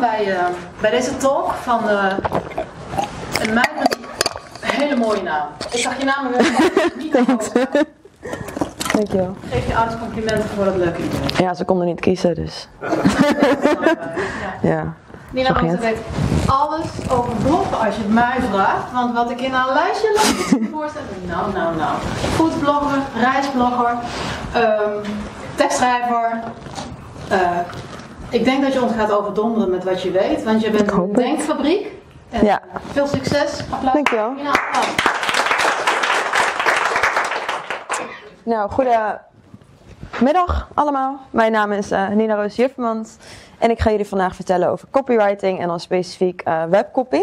welkom bij, uh, bij deze talk van uh, een meid met een hele mooie naam. Ik zag je naam niet Dankjewel. Geef je ouders complimenten voor dat leuke idee. Ja, ze konden niet kiezen, dus. ja. ja. Nina want weet alles over bloggen als je het mij vraagt. Want wat ik in een lijstje las, voorstellen. Nou, nou, nou. Foodblogger, reisblogger, um, tekstschrijver. Uh, ik denk dat je ons gaat overdonderen met wat je weet. Want je bent een denkfabriek. En ja. Veel succes. Applaus. Dankjewel. Nina, applaus. Nou, goedemiddag allemaal. Mijn naam is uh, Nina Roos Juffermans. En ik ga jullie vandaag vertellen over copywriting en dan specifiek uh, webcopy.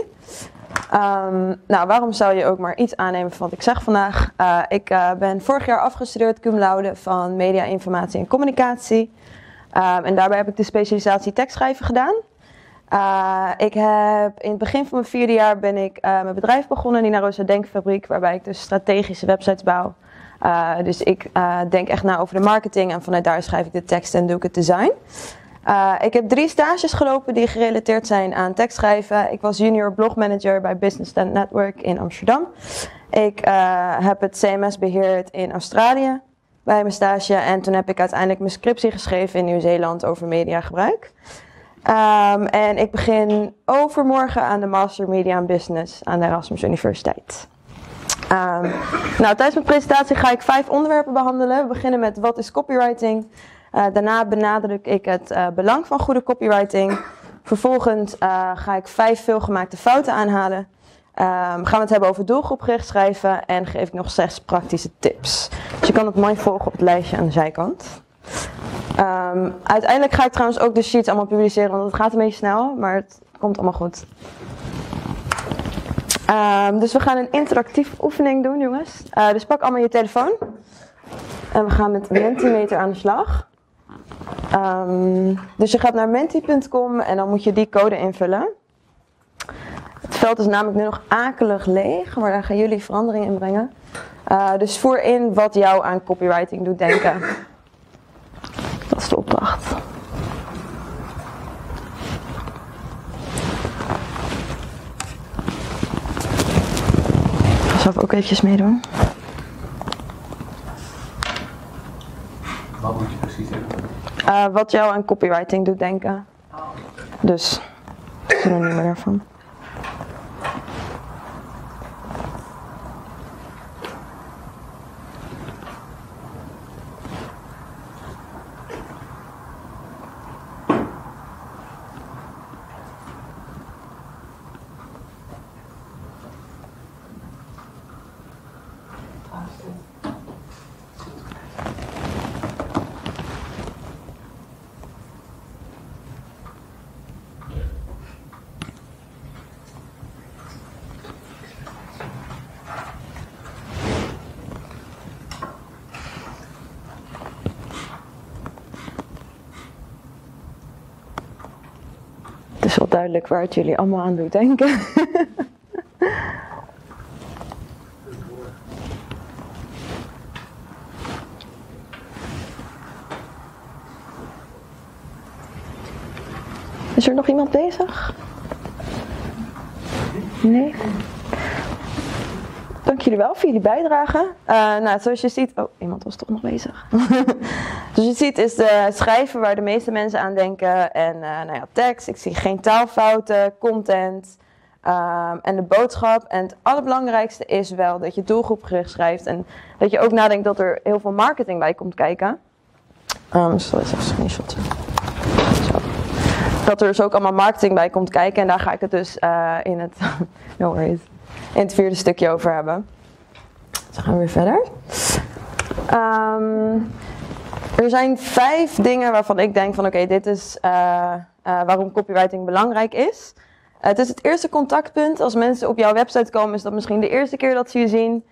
Um, nou, waarom zou je ook maar iets aannemen van wat ik zeg vandaag? Uh, ik ben vorig jaar afgestudeerd cum laude van media, informatie en communicatie. Um, en daarbij heb ik de specialisatie tekstschrijven gedaan. ik heb in het begin van mijn vierde jaar ben ik mijn bedrijf begonnen, Nina Rosa Denkfabriek, waarbij ik dus strategische websites bouw. dus ik denk echt na over de marketing en vanuit daar schrijf ik de tekst en doe ik het design. Ik heb drie stages gelopen die gerelateerd zijn aan tekstschrijven. Ik was junior blogmanager bij Business Network in Amsterdam. Ik heb het CMS beheerd in Australië bij mijn stage. En toen heb ik uiteindelijk mijn scriptie geschreven in Nieuw-Zeeland over mediagebruik. Um, en ik begin overmorgen aan de Master Media and Business aan de Erasmus Universiteit. Um, nou, tijdens mijn presentatie ga ik vijf onderwerpen behandelen. We beginnen met wat is copywriting? Uh, daarna benadruk ik het uh, belang van goede copywriting. Vervolgens uh, ga ik vijf veelgemaakte fouten aanhalen. Um, gaan we het hebben over doelgroepgericht schrijven en geef ik nog zes praktische tips. Dus je kan het mooi volgen op het lijstje aan de zijkant. Um, uiteindelijk ga ik trouwens ook de sheets allemaal publiceren, want het gaat een beetje snel, maar het komt allemaal goed. Um, dus we gaan een interactieve oefening doen, jongens. dus pak allemaal je telefoon. En we gaan met Mentimeter aan de slag. Dus je gaat naar menti.com en dan moet je die code invullen. Het veld is namelijk nu nog akelig leeg, maar daar gaan jullie verandering in brengen. Uh, dus voer in wat jou aan copywriting doet denken. Dat is de opdracht. Ik ga zelf ook eventjes meedoen. Wat moet je precies hebben? Uh, wat jou aan copywriting doet denken. Dus, synoniem daarvan. Duidelijk waar het jullie allemaal aan doet denken. Is er nog iemand bezig? Nee? Dank jullie wel voor jullie bijdrage. Uh, nou, zoals je ziet. Oh, iemand was toch nog bezig. zoals je ziet, is de schrijven waar de meeste mensen aan denken. En uh, nou ja, tekst. Ik zie geen taalfouten, content. Um, en de boodschap. En het allerbelangrijkste is wel dat je doelgroepgericht schrijft. En dat je ook nadenkt dat er heel veel marketing bij komt kijken. Um, is even een screenshot. Zo. Dat er dus ook allemaal marketing bij komt kijken. En daar ga ik het dus uh, in het. no worries vierde stukje over hebben. Dus dan gaan we weer verder. Um, er zijn vijf dingen waarvan ik denk van oké, dit is uh, uh, waarom copywriting belangrijk is. Het is het eerste contactpunt. Als mensen op jouw website komen, is dat misschien de eerste keer dat ze je zien.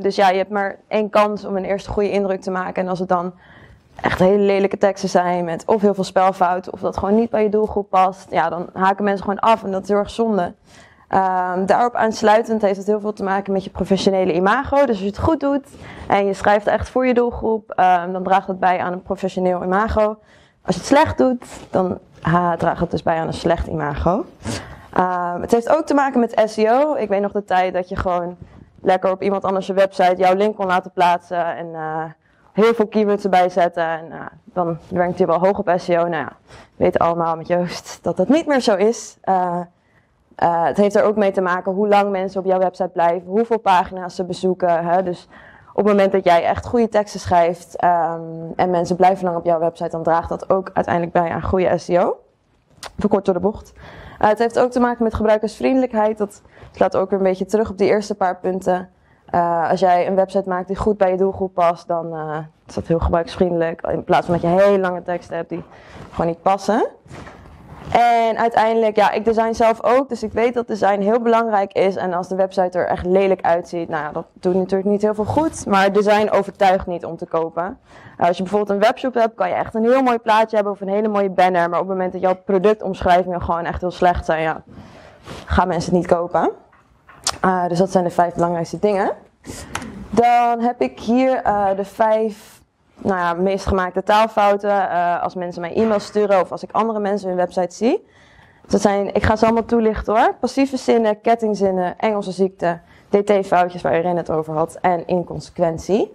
dus ja, je hebt maar één kans om een eerste goede indruk te maken. En als het dan echt hele lelijke teksten zijn met of heel veel spelfouten of dat gewoon niet bij je doelgroep past, ja, dan haken mensen gewoon af en dat is heel erg zonde. Um, daarop aansluitend heeft het heel veel te maken met je professionele imago. Dus als je het goed doet en je schrijft echt voor je doelgroep, um, dan draagt het bij aan een professioneel imago. Als je het slecht doet, dan draagt het dus bij aan een slecht imago. Ehm, het heeft ook te maken met SEO. Ik weet nog de tijd dat je gewoon lekker op iemand anders website jouw link kon laten plaatsen en uh, heel veel keywords erbij zetten. En uh, dan rankt je wel hoog op SEO. Nou ja, we weten allemaal met Joost dat dat niet meer zo is. Uh, het heeft er ook mee te maken hoe lang mensen op jouw website blijven, hoeveel pagina's ze bezoeken. Hè? Dus op het moment dat jij echt goede teksten schrijft um, en mensen blijven lang op jouw website, dan draagt dat ook uiteindelijk bij aan goede SEO. Verkort door de bocht. Uh, het heeft ook te maken met gebruikersvriendelijkheid. Dat slaat ook weer een beetje terug op die eerste paar punten. Uh, als jij een website maakt die goed bij je doelgroep past, dan is dat heel gebruiksvriendelijk. In plaats van dat je heel lange teksten hebt die gewoon niet passen. En uiteindelijk, ja, ik design zelf ook, dus ik weet dat design heel belangrijk is. En als de website er echt lelijk uitziet, nou ja, dat doet natuurlijk niet heel veel goed. Maar design overtuigt niet om te kopen. Uh, als je bijvoorbeeld een webshop hebt, kan je echt een heel mooi plaatje hebben of een hele mooie banner. Maar op het moment dat jouw productomschrijvingen gewoon echt heel slecht zijn, ja, gaan mensen het niet kopen. Uh, dus dat zijn de vijf belangrijkste dingen. Dan heb ik hier uh, de vijf nou ja, meest gemaakte taalfouten uh, als mensen mij e-mails sturen of als ik andere mensen hun website zie. Dat zijn, ik ga ze allemaal toelichten hoor. Passieve zinnen, kettingzinnen, Engelse ziekte, dt-foutjes waar Irene het over had en inconsequentie.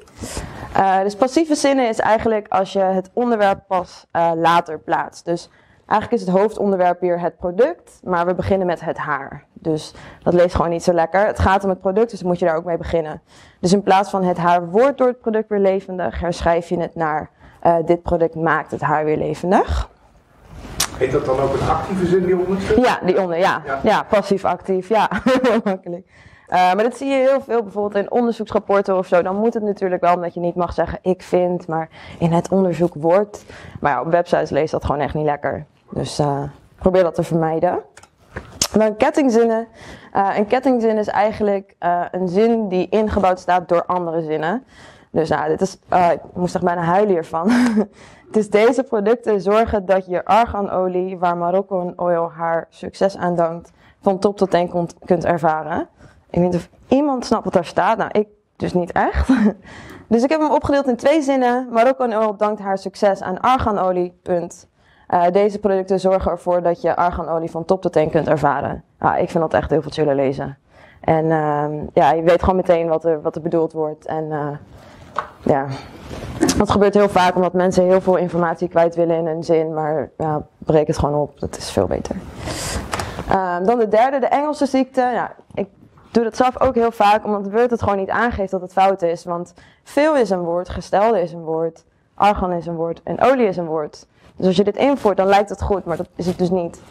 Uh, dus passieve zinnen is eigenlijk als je het onderwerp pas uh, later plaatst. Dus eigenlijk is het hoofdonderwerp hier het product, maar we beginnen met het haar. Dus dat leest gewoon niet zo lekker. Het gaat om het product, dus moet je daar ook mee beginnen. Dus in plaats van het haar wordt door het product weer levendig, herschrijf je het naar uh, dit product maakt het haar weer levendig. Heet dat dan ook een actieve zin die onder zit? Ja, die onder, ja. Ja, ja passief-actief, ja. makkelijk. Uh, maar dat zie je heel veel bijvoorbeeld in onderzoeksrapporten of zo. Dan moet het natuurlijk wel omdat je niet mag zeggen ik vind, maar in het onderzoek wordt. Maar ja, op websites leest dat gewoon echt niet lekker. Dus uh, probeer dat te vermijden. Dan kettingzinnen. Uh, een kettingzin is eigenlijk uh, een zin die ingebouwd staat door andere zinnen. Dus nou, dit is, ik moest echt bijna huilen hiervan. dus deze producten zorgen dat je arganolie, waar Moroccan Oil haar succes aan dankt, van top tot teen kunt ervaren. Ik weet niet of iemand snapt wat daar staat. Nou, ik dus niet echt. dus ik heb hem opgedeeld in twee zinnen. Moroccan Oil dankt haar succes aan arganolie, punt. Uh, deze producten zorgen ervoor dat je arganolie van top tot teen kunt ervaren. Ah, ik vind dat echt heel veel chillen lezen. En uh, ja, je weet gewoon meteen wat er, wat er bedoeld wordt. En uh, ja, dat gebeurt heel vaak omdat mensen heel veel informatie kwijt willen in een zin. Maar ja, breek het gewoon op, dat is veel beter. Ehm, dan de derde, de Engelse ziekte. Ik doe dat zelf ook heel vaak omdat het Word het gewoon niet aangeeft dat het fout is. Want veel is een woord, gestelde is een woord, argan is een woord en olie is een woord. Dus als je dit invoert, dan lijkt het goed, maar dat is het dus niet.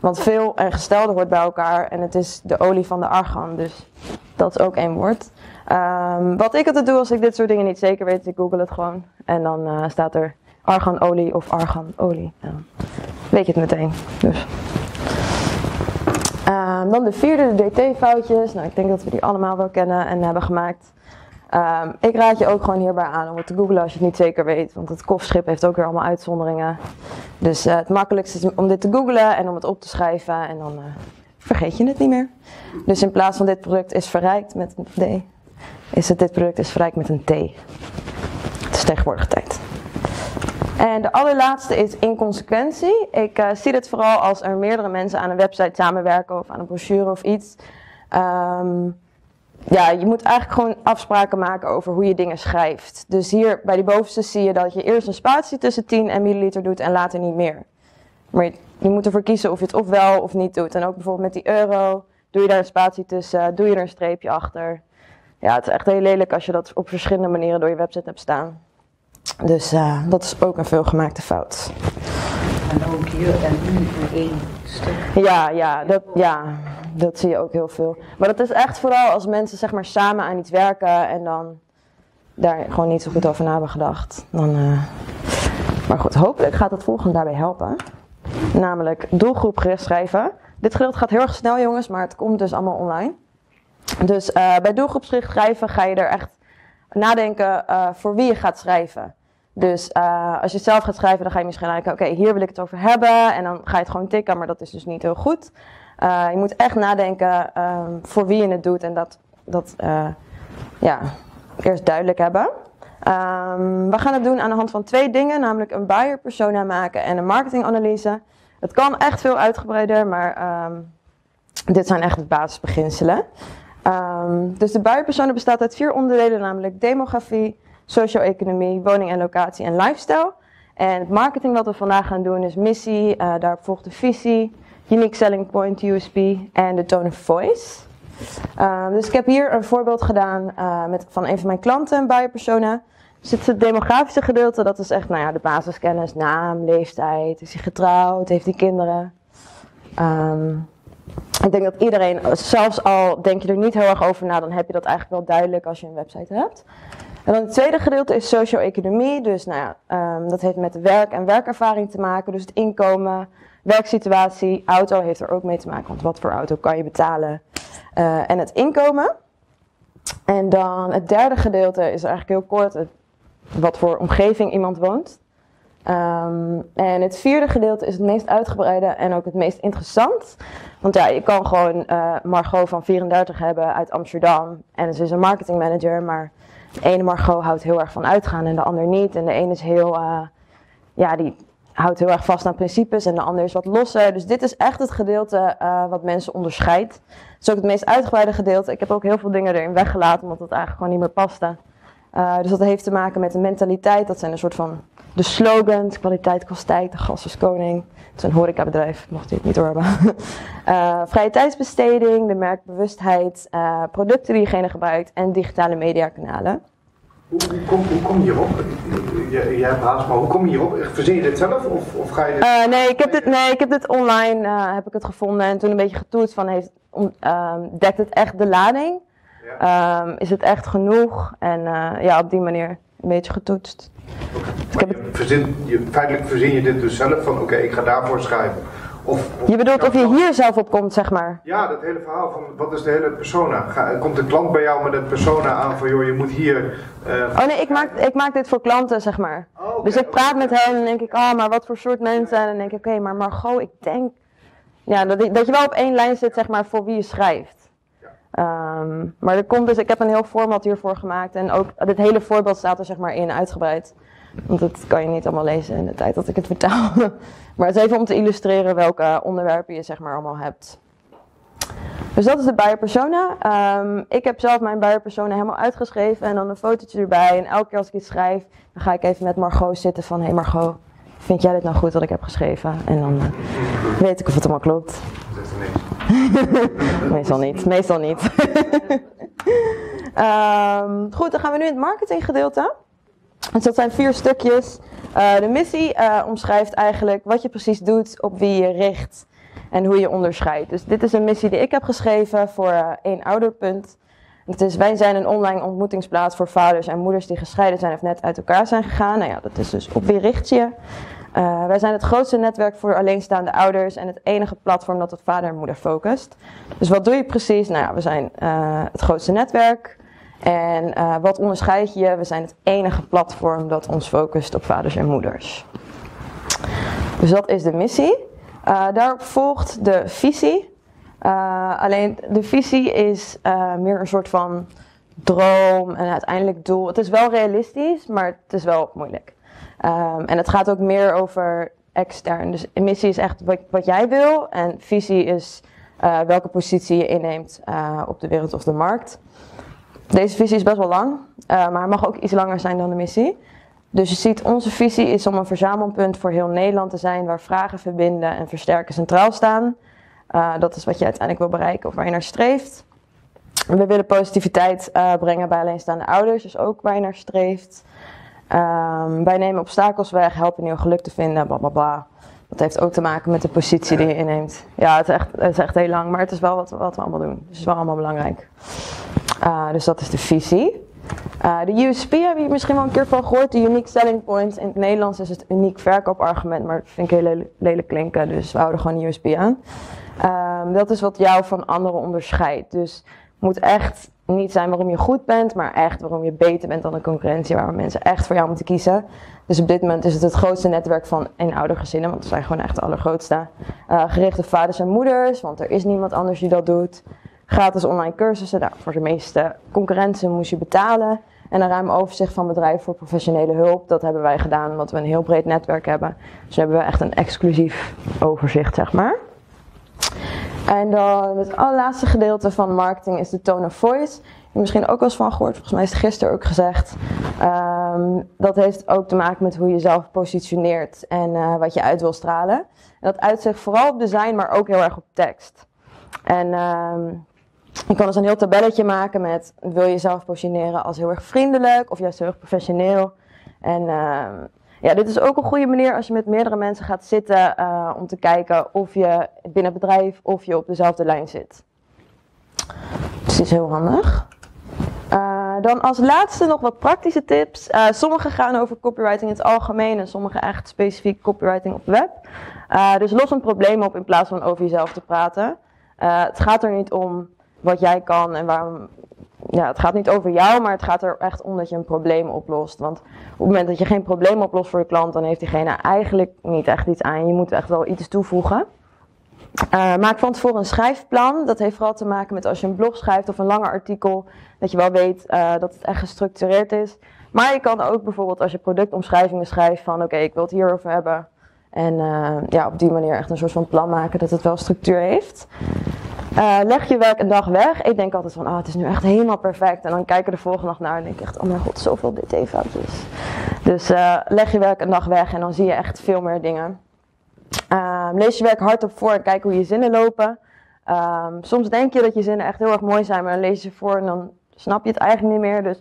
Want veel en gestelde hoort bij elkaar en het is de olie van de argan. Dus dat is ook één woord. Um, wat ik altijd doe als ik dit soort dingen niet zeker weet, ik google het gewoon. En dan uh, staat er arganolie of arganolie. Ja. Weet je het meteen. Dus. Um, dan de vierde, de dt-foutjes. Nou, ik denk dat we die allemaal wel kennen en hebben gemaakt. Um, ik raad je ook gewoon hierbij aan om het te googlen als je het niet zeker weet. Want het kofschip heeft ook weer allemaal uitzonderingen. Dus uh, het makkelijkste is om dit te googlen en om het op te schrijven. En dan uh, vergeet je het niet meer. Dus in plaats van dit product is verrijkt met een D, is het dit product is verrijkt met een T. Het is tegenwoordig tijd. En de allerlaatste is inconsequentie. Ik uh, zie dit vooral als er meerdere mensen aan een website samenwerken of aan een brochure of iets. Um, ja, je moet eigenlijk gewoon afspraken maken over hoe je dingen schrijft. Dus hier bij die bovenste zie je dat je eerst een spatie tussen 10 en milliliter doet en later niet meer. Maar je, je moet ervoor kiezen of je het of wel of niet doet. En ook bijvoorbeeld met die euro, doe je daar een spatie tussen, doe je er een streepje achter. Ja, het is echt heel lelijk als je dat op verschillende manieren door je website hebt staan. Dus uh, dat is ook een veelgemaakte fout. En ook hier en nu in één stuk. Ja, ja, dat, ja, dat zie je ook heel veel. Maar dat is echt vooral als mensen zeg maar samen aan iets werken en dan daar gewoon niet zo goed over na hebben gedacht. Dan, uh... Maar goed, hopelijk gaat het volgende daarbij helpen. Namelijk doelgroepgericht schrijven. Dit gedeelte gaat heel erg snel jongens, maar het komt dus allemaal online. Dus uh, bij doelgroepsgericht schrijven ga je er echt nadenken uh, voor wie je gaat schrijven. Dus als je zelf gaat schrijven, dan ga je misschien kijken, oké, hier wil ik het over hebben. En dan ga je het gewoon tikken, maar dat is dus niet heel goed. Uh, je moet echt nadenken um, voor wie je het doet en dat, dat uh, ja, eerst duidelijk hebben. Um, we gaan het doen aan de hand van twee dingen, namelijk een buyer persona maken en een marketinganalyse. Het kan echt veel uitgebreider, maar ehm, dit zijn echt de basisbeginselen. Ehm, dus de buienpersona bestaat uit vier onderdelen, namelijk demografie, socio-economie, woning en locatie en lifestyle. En het marketing wat we vandaag gaan doen is missie, uh, daarop volgt de visie, unique selling point, USP en de tone of voice. Ehm, dus ik heb hier een voorbeeld gedaan uh, met, van een van mijn klanten, een buienpersona. Dus het demografische gedeelte, dat is echt nou ja, de basiskennis, naam, leeftijd, is hij getrouwd, heeft hij kinderen. Um, ik denk dat iedereen, zelfs al denk je er niet heel erg over na, dan heb je dat eigenlijk wel duidelijk als je een website hebt. En dan het tweede gedeelte is socio-economie. Dus nou ja, um, dat heeft met werk en werkervaring te maken. Dus het inkomen, werksituatie, auto heeft er ook mee te maken. Want wat voor auto kan je betalen? Uh, en het inkomen. En dan het derde gedeelte is eigenlijk heel kort wat voor omgeving iemand woont. Um, en het vierde gedeelte is het meest uitgebreide en ook het meest interessant. Want ja, je kan gewoon uh, Margot van 34 hebben uit Amsterdam en ze is een marketingmanager, maar de ene Margot houdt heel erg van uitgaan en de ander niet. En de ene is heel, uh, ja, die houdt heel erg vast aan principes en de ander is wat losser. Dus dit is echt het gedeelte uh, wat mensen onderscheidt. Het is ook het meest uitgebreide gedeelte. Ik heb ook heel veel dingen erin weggelaten, omdat het eigenlijk gewoon niet meer paste. Uh, dus dat heeft te maken met de mentaliteit. Dat zijn een soort van de slogans. Kwaliteit kost tijd, de gas is koning. Het is een horecabedrijf, mocht je het niet horen. uh, vrije tijdsbesteding, de merkbewustheid, uh, producten die diegene gebruikt en digitale mediakanalen. Hoe, hoe, kom, hoe kom je hierop? Jij hebt haast, maar hoe kom je hierop? Verzin je dit zelf of, of ga je dit... Uh, nee, ik heb dit, nee, ik heb dit online heb ik het gevonden en toen een beetje getoetst van heeft, um, dekt het echt de lading? Ja. Um, is het echt genoeg? En ja, op die manier een beetje getoetst. Okay. Je verzin, je, feitelijk verzin je dit dus zelf van oké, okay, ik ga daarvoor schrijven. Of, of je bedoelt of je hier zelf op komt, zeg maar? Ja, dat hele verhaal van wat is de hele persona? Ga, komt de klant bij jou met een persona aan van joh, je moet hier. Uh, oh nee, ik maak, ik maak dit voor klanten, zeg maar. Oh, okay, dus ik praat met hen en denk ik, ah, oh, maar wat voor soort mensen? En dan denk ik, oké, okay, maar Margot, ik denk. Ja, dat, dat je wel op één lijn zit, zeg maar, voor wie je schrijft. Um, maar er komt dus, ik heb een heel format hiervoor gemaakt en ook dit hele voorbeeld staat er zeg maar in uitgebreid. Want dat kan je niet allemaal lezen in de tijd dat ik het vertaal. maar het is even om te illustreren welke onderwerpen je zeg maar allemaal hebt. Dus dat is de buyer persona. Um, ik heb zelf mijn buyer persona helemaal uitgeschreven en dan een fotootje erbij. En elke keer als ik iets schrijf, dan ga ik even met Margot zitten van... Hé hey Margot, vind jij dit nou goed wat ik heb geschreven? En dan uh, weet ik of het allemaal klopt. meestal niet, meestal niet. um, goed, dan gaan we nu in het marketinggedeelte. Dus dat zijn vier stukjes. Uh, de missie uh, omschrijft eigenlijk wat je precies doet, op wie je richt en hoe je onderscheidt. Dus dit is een missie die ik heb geschreven voor uh, één ouderpunt. Het is, wij zijn een online ontmoetingsplaats voor vaders en moeders die gescheiden zijn of net uit elkaar zijn gegaan. Nou ja, dat is dus op wie richt je. Uh, wij zijn het grootste netwerk voor alleenstaande ouders en het enige platform dat op vader en moeder focust. Dus wat doe je precies? Nou ja, we zijn uh, het grootste netwerk. En uh, wat onderscheid je? We zijn het enige platform dat ons focust op vaders en moeders. Dus dat is de missie. daarop volgt de visie. alleen de visie is meer een soort van droom en uiteindelijk doel. Het is wel realistisch, maar het is wel moeilijk. Um, en het gaat ook meer over extern. Dus missie is echt wat, wat jij wil. En visie is uh, welke positie je inneemt uh, op de wereld of de markt. Deze visie is best wel lang, uh, maar mag ook iets langer zijn dan de missie. Dus je ziet, onze visie is om een verzamelpunt voor heel Nederland te zijn, waar vragen verbinden en versterken centraal staan. dat is wat je uiteindelijk wil bereiken of waar je naar streeft. We willen positiviteit brengen bij alleenstaande ouders, dus ook waar je naar streeft. Um, wij nemen obstakels weg, helpen nieuw geluk te vinden, bla bla bla. Dat heeft ook te maken met de positie die je inneemt. Ja, het is echt, het is echt heel lang, maar het is wel wat, wat we allemaal doen. Dus het is wel allemaal belangrijk. Uh, dus dat is de visie. Uh, de USP heb je misschien wel een keer van gehoord. De Unique Selling Point. In het Nederlands is het uniek verkoopargument, maar dat vind ik heel lelijk klinken. Dus we houden gewoon de USP aan. Um, dat is wat jou van anderen onderscheidt. Dus moet echt niet zijn waarom je goed bent, maar echt waarom je beter bent dan de concurrentie, waar mensen echt voor jou moeten kiezen. Dus op dit moment is het het grootste netwerk van eenoudergezinnen, want we zijn gewoon echt de allergrootste. Uh, gericht op vaders en moeders, want er is niemand anders die dat doet. Gratis online cursussen, voor de meeste concurrenten moest je betalen. En een ruim overzicht van bedrijven voor professionele hulp. Dat hebben wij gedaan omdat we een heel breed netwerk hebben. Dus hebben we echt een exclusief overzicht, zeg maar. En dan het allerlaatste gedeelte van marketing is de tone of voice. Je misschien ook wel eens van gehoord, volgens mij is het gisteren ook gezegd. Ehm, dat heeft ook te maken met hoe je jezelf positioneert en eh, wat je uit wil stralen. En dat uit zich vooral op design, maar ook heel erg op tekst. En ehm, je kan dus een heel tabelletje maken met wil je jezelf positioneren als heel erg vriendelijk of juist heel erg professioneel. En ehm, ja, dit is ook een goede manier als je met meerdere mensen gaat zitten uh, om te kijken of je binnen het bedrijf of je op dezelfde lijn zit. Dus die is heel handig. Uh, dan als laatste nog wat praktische tips. Uh, sommige gaan over copywriting in het algemeen en sommige echt specifiek copywriting op web. dus los een probleem op in plaats van over jezelf te praten. het gaat er niet om wat jij kan en waarom. Ja, het gaat niet over jou, maar het gaat er echt om dat je een probleem oplost. Want op het moment dat je geen probleem oplost voor je klant, dan heeft diegene eigenlijk niet echt iets aan. Je moet echt wel iets toevoegen. Uh, maak van tevoren een schrijfplan. Dat heeft vooral te maken met als je een blog schrijft of een langer artikel, dat je wel weet uh, dat het echt gestructureerd is. Maar je kan ook bijvoorbeeld als je productomschrijvingen schrijft van oké, ik wil het hierover hebben. En uh, ja, op die manier echt een soort van plan maken dat het wel structuur heeft. Uh, leg je werk een dag weg. Ik denk altijd van, oh, het is nu echt helemaal perfect. En dan kijk ik de volgende dag naar en denk ik echt, oh mijn god, zoveel detailfoutjes. Dus uh, leg je werk een dag weg en dan zie je echt veel meer dingen. Uh, lees je werk hardop voor en kijk hoe je zinnen lopen. Um, soms denk je dat je zinnen echt heel erg mooi zijn, maar dan lees je ze voor en dan snap je het eigenlijk niet meer. Dus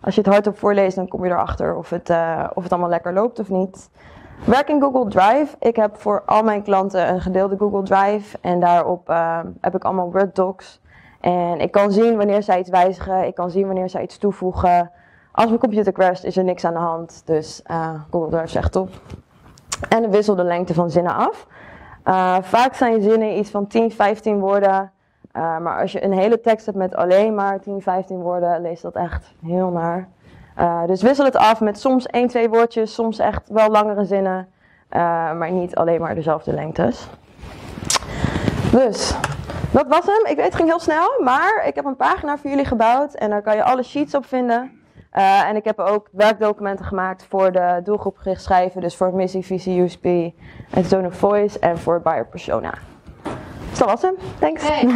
als je het hardop voorleest, dan kom je erachter of het, of het allemaal lekker loopt of niet. Werk in Google Drive. Ik heb voor al mijn klanten een gedeelde Google Drive. En daarop uh, heb ik allemaal Word docs. En ik kan zien wanneer zij iets wijzigen. Ik kan zien wanneer zij iets toevoegen. Als mijn computer crasht is er niks aan de hand. Dus uh, Google Drive is echt top. En wissel de lengte van zinnen af. Uh, vaak zijn zinnen iets van 10, 15 woorden. maar als je een hele tekst hebt met alleen maar 10, 15 woorden, leest dat echt heel naar. Uh, dus wissel het af met soms één, twee woordjes, soms echt wel langere zinnen, uh, maar niet alleen maar dezelfde lengtes. Dus, dat was hem. Ik weet het ging heel snel, maar ik heb een pagina voor jullie gebouwd en daar kan je alle sheets op vinden. Uh, en ik heb ook werkdocumenten gemaakt voor de doelgroepgericht schrijven, dus voor missie, visie, USP en tone of voice en voor buyer persona. Dus dat was hem. Thanks. Hey.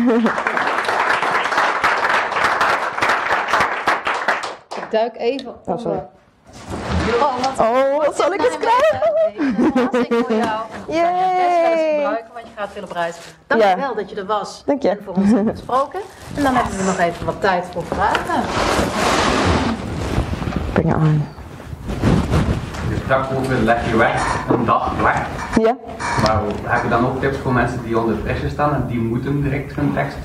Ik duik even Oh, onder. Oh, wat, Oh, wat zal ik eens krijgen? Ik voor jou. Je wel Yay. gebruiken, want je gaat veel op reis. Dankjewel Ja. dat je er was. Dank je. En voor ons hebt gesproken. En dan hebben we nog even wat tijd voor vragen. Bring it on. Daarvoor leg je weg, een dag weg. Ja? Maar heb je dan ook tips voor mensen die onder pressure staan en die moeten direct hun tekst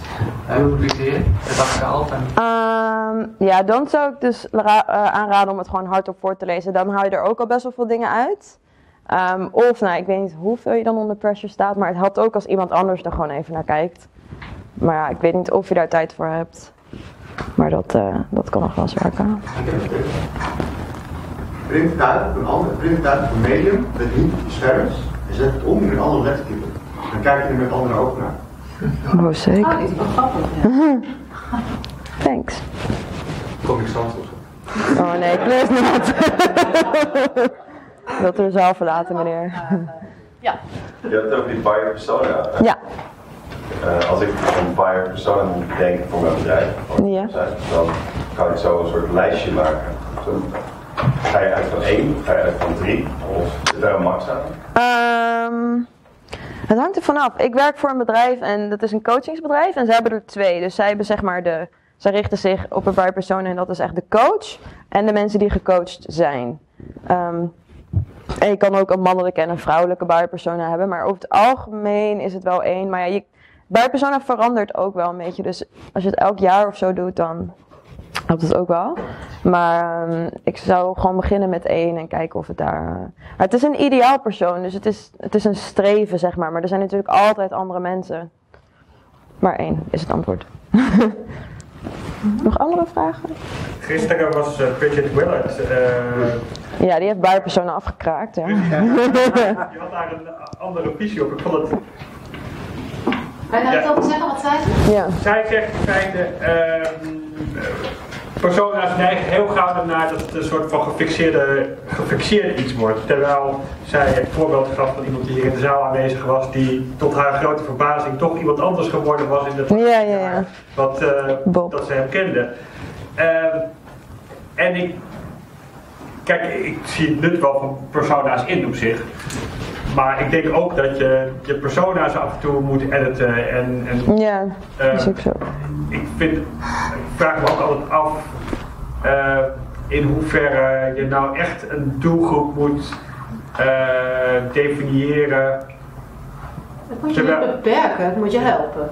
eh, publiceren? Is dat gehaald? En Ehm, ja, dan zou ik dus eh, aanraden om het gewoon hardop voor te lezen. Dan haal je er ook al best wel veel dingen uit. Ehm, of, nou, ik weet niet hoeveel je dan onder pressure staat, maar het helpt ook als iemand anders er gewoon even naar kijkt. Maar ja, ik weet niet of je daar tijd voor hebt. Maar dat, eh, dat kan nog wel eens werken. Ik heb het even. Print het uit op een ander, print het uit op een medium met niet scherms en zet het om in een andere lettertype. Dan kijk je er met andere ogen naar. Oh, zeker. Oh, is wel grappig. Ja. Thanks. Comic Sans of zo. Oh nee, please not. Wilt u de zaal verlaten, meneer? ja. Je hebt ook die buyer persona. Ja. Eh, als ik een buyer persona moet denken voor mijn bedrijf, Ja. dan kan ik zo een soort lijstje maken. Zo, ga je uit van één, ga je uit van drie, of zit daar een max aan? Ehm, het hangt er vanaf. Ik werk voor een bedrijf en dat is een coachingsbedrijf en ze hebben er twee. Dus zij hebben zeg maar de, zij richten zich op een buyer persona en dat is echt de coach en de mensen die gecoacht zijn. Ehm, en je kan ook een mannelijke en een vrouwelijke buyer persona hebben, maar over het algemeen is het wel één. Maar ja, je, verandert ook wel een beetje. Dus als je het elk jaar of zo doet, dan helpt het ook wel. Maar ehm, ik zou gewoon beginnen met één en kijken of het daar. eh, Maar het is een ideaal persoon, dus het is, het is een streven, zeg maar. Maar er zijn natuurlijk altijd andere mensen. Maar één is het antwoord. Nog andere vragen? Gisteren was eh, Bridget Willard. eh, Ja, die heeft buitenpersonen afgekraakt. Ja. die had daar een andere visie op. Ik vond het, Kan je daar Ja. iets over zeggen? Wat zei ze? ja. zij zegt in feite, ehm, persona's neigen heel gauw ernaar dat het een soort van gefixeerde, gefixeerd iets wordt. Terwijl zij het voorbeeld gaf van iemand die hier in de zaal aanwezig was, die tot haar grote verbazing toch iemand anders geworden was in het Ja, ja, ja. wat eh, dat ze hem kende. Ehm, en ik, kijk, ik zie het nut wel van persona's in op zich. Maar ik denk ook dat je je persona's af en toe moet editen. En, en Ja, dat is ook zo. ik, vind, ik vraag me ook altijd af eh, in hoeverre je nou echt een doelgroep moet eh, definiëren. Dat moet je Terwijl- niet beperken, dat moet je helpen.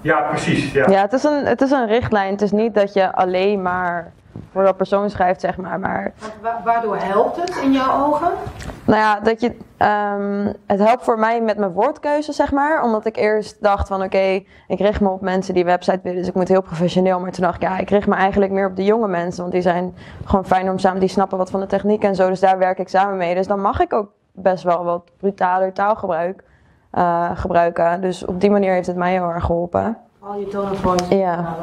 Ja, precies. Ja. Ja, het is, een, het is een richtlijn. Het is niet dat je alleen maar voor dat persoon schrijft, zeg maar. Maar Want waardoor helpt het in jouw ogen? nou ja, dat je, ehm, het helpt voor mij met mijn woordkeuze, zeg maar. Omdat ik eerst dacht van oké, ik richt me op mensen die website willen. Dus ik moet heel professioneel. Maar toen dacht ik, ja, ik richt me eigenlijk meer op de jonge mensen. Want die zijn gewoon fijn om samen, die snappen wat van de techniek en zo. Dus daar werk ik samen mee. Dus dan mag ik ook best wel wat brutaler taalgebruik eh, gebruiken. Dus op die manier heeft het mij heel erg geholpen. Al je tone of voice. Ja.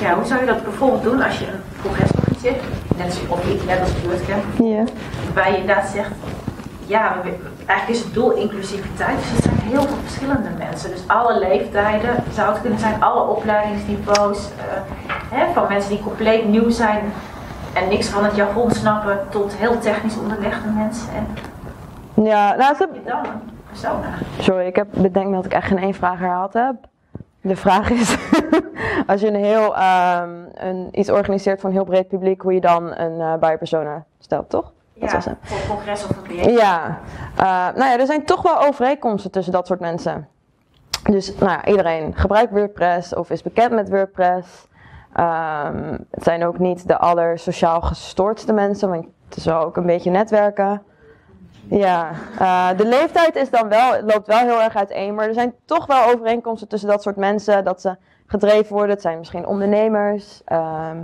Ja, hoe zou je dat bijvoorbeeld doen als je een congresgroep zit, net als, of niet, net als WordCamp, Ja. waarbij je inderdaad zegt, ja, we, eigenlijk is het doel inclusiviteit, dus het zijn heel veel verschillende mensen. Dus alle leeftijden zou het kunnen zijn, alle opleidingsniveaus, eh, hè, van mensen die compleet nieuw zijn en niks van het jargon snappen, tot heel technisch onderlegde mensen. En Ja, nou, het, dan een. Sorry, ik heb, bedenk me dat ik echt geen één vraag herhaald heb. De vraag is, als je een heel, ehm, een, iets organiseert voor een heel breed publiek, hoe je dan een eh buyer persona stelt, toch? Dat Ja, was het. voor congres of een bijeenkomst. Ja, Eh, nou ja, er zijn toch wel overeenkomsten tussen dat soort mensen. Dus nou ja, iedereen gebruikt WordPress of is bekend met WordPress. Ehm, het zijn ook niet de allersociaal gestoordste mensen, want het is wel ook een beetje netwerken. Ja, eh, de leeftijd is dan wel, loopt wel heel erg uiteen, maar er zijn toch wel overeenkomsten tussen dat soort mensen. Dat ze gedreven worden, het zijn misschien ondernemers. ehm,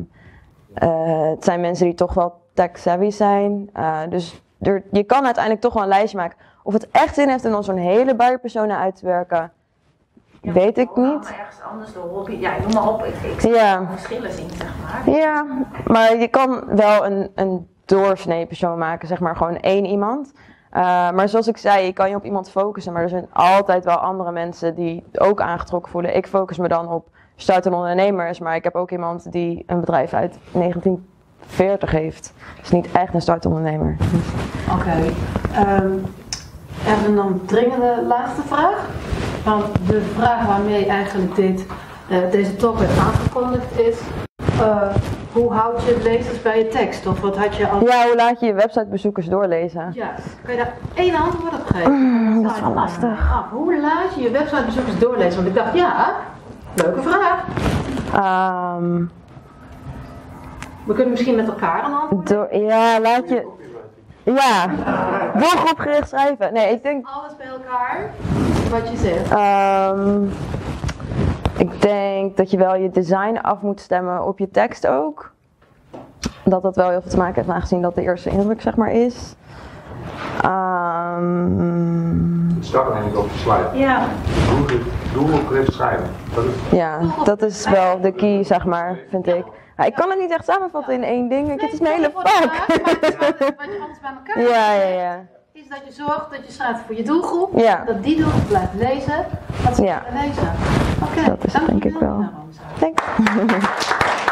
eh, het zijn mensen die toch wel tech-savvy zijn. Eh, dus er, je kan uiteindelijk toch wel een lijstje maken. Of het echt zin heeft om dan zo'n hele buierpersona uit te werken, Ja, weet ik niet. ergens anders door hobby. Ja, noem maar op. Ik, ik zie Ja. verschillen zien, zeg maar. Ja, maar je kan wel een, een doorsnee persoon maken, zeg maar gewoon één iemand. Eh, maar zoals ik zei, je kan je op iemand focussen, maar er zijn altijd wel andere mensen die ook aangetrokken voelen. Ik focus me dan op startende ondernemers, maar ik heb ook iemand die een bedrijf uit 1940 heeft. Dus niet echt een startondernemer. Oké. Ehm, en dan dringende laatste vraag. Want de vraag waarmee eigenlijk dit, eh, deze talk werd aangekondigd is... eh, hoe houd je lezers bij je tekst? Of wat had je al... Ja, hoe laat je je websitebezoekers doorlezen? Ja, kan je daar één antwoord op geven? dat is wel lastig. Ah, hoe laat je je websitebezoekers doorlezen? Want ik dacht, ja, leuke vraag. Ehm, We kunnen misschien met elkaar een antwoord door, ja, laat je. Ja, doelgroepgericht schrijven. Nee, ik denk Alles bij elkaar, wat je zegt. Ehm, ik denk dat je wel je design af moet stemmen op je tekst ook. Dat dat wel heel veel te maken heeft, aangezien dat de eerste indruk zeg maar is. Ehm, Het staat eigenlijk op de slide. Ja, Doel, doelgericht schrijven. Dat is, ja, dat is wel de key zeg maar, vind ik. Ja, ik kan het niet echt samenvatten in één ding. Het is mijn hele vak. vraag, maar het is wel dat wat je alles bij elkaar Ja, ja, ja. Is dat je zorgt dat je schrijft voor je doelgroep. Ja. Dat die doelgroep blijft lezen. Dat ze Ja. lezen. Oké, Dat is dank denk ik wel. Rosa. Thanks.